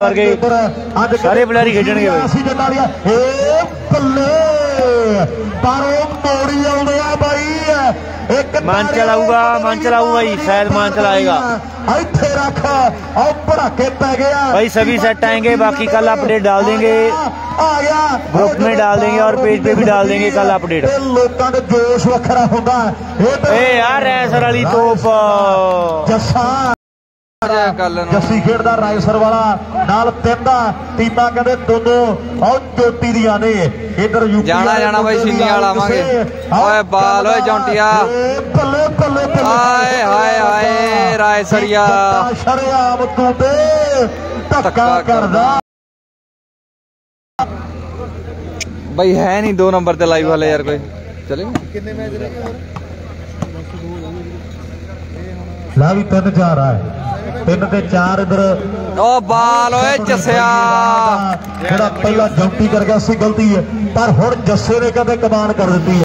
ਵਰਗੇ ਅੱਜ ਸਾਰੇ player ਹੀ ਖੇਡਣਗੇ ਬਾਈ। ਅਸੀਂ ਜਿੱਤਾਂ ਲਿਆ ਏ ਬੱਲੇ ਪਰ ਉਹ ਮੋੜੀ ਆਉਂਦੇ ਆ ਬਾਈ ਇੱਕ ਮਨ ਚਲਾਊਗਾ, ਮਨ ਚਲਾਊ ਬਾਈ, ਸ਼ਾਇਦ ਮਨ ਚਲਾਏਗਾ। ਇੱਥੇ ਰੱਖ ਉਹ ਭੜਾਕੇ ਪੈ ਗਿਆ भाई सभी सेट आएंगे बाकी कल अपडेट डाल देंगे ਆ ਗਿਆ ग्रुप में डाल देंगे और पेज पे भी डाल देंगे कल अपडेट ਇਹ ਲੋਕਾਂ ਦੇ ਜੋਸ਼ ਵੱਖਰਾ ਹੁੰਦਾ ਇਹ ਤੇ ए यार रैसर वाली तोप ਜੱਸਾ ਖੇਡਦਾ ਰਾਈਸਰ ਵਾਲਾ ਨਾਲ ਤਿੰਨ ਦਾ ਟੀਮਾਂ ਕਹਿੰਦੇ ਦੋਨੋਂ ਉਹ ਜੋਤੀ ਦੀਆਂ ਨੇ। ਇਧਰ ਯੂਪੀ ਜਾਣਾ ਜਾਣਾ ਬਾਈ ਦੀ ਸਿੰਨੀ ਵਾਲਾ ਆਵਾਂਗੇ। ਓਏ ਬਾਲ ਓਏ ਜੌਂਟੀਆ। ਬੱਲੇ ਬੱਲੇ ਬੱਲੇ। ਹਾਏ ਹਾਏ ਹਾਏ ਰਾਇਸਰੀਆ ਸ਼ਰਿਆਮ ਤੂੰ ਤੇ ਧੱਕਾ ਕਰਦਾ। ਬਾਈ ਹੈ ਨਹੀਂ 2 ਨੰਬਰ ਤੇ ਲਾਈਵ ਹਲੇ ਯਾਰ ਕੋਈ। ਚਲੇ। ਲੈ ਵੀ ਤਿੰਨ ਚਾਰ ਆ। ਤਿੰਨ ਤੇ ਚਾਰ ਇਧਰ ਓ ਬਾਲ ਓਏ ਜੱਸਿਆ। ਜਿਹੜਾ ਪਹਿਲਾਂ ਜੰਪੀ ਕਰ ਗਿਆ ਸੀ ਗਲਤੀ ਹੈ। ਪਰ ਹੁਣ ਜੱਸੇ ਨੇ ਕਹਿੰਦੇ ਕਮਾਨ ਕਰ ਦਿੱਤੀ